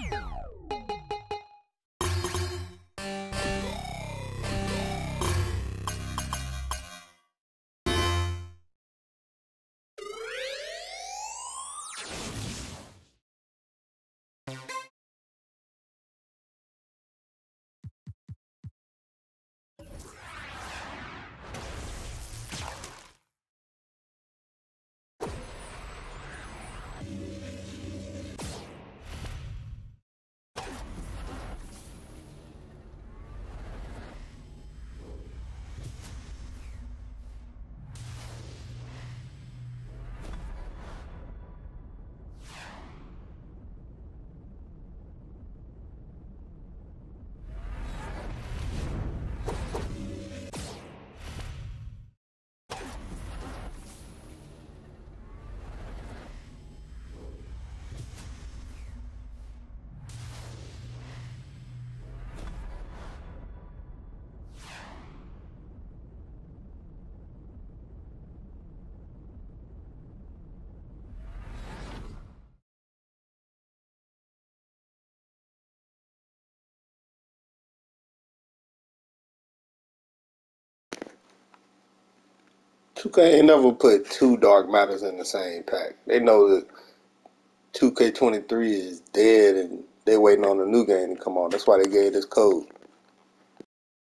Yeah. 2K ain't never put two Dark Matters in the same pack. They know that 2K23 is dead and they waiting on the new game to come on. That's why they gave this code.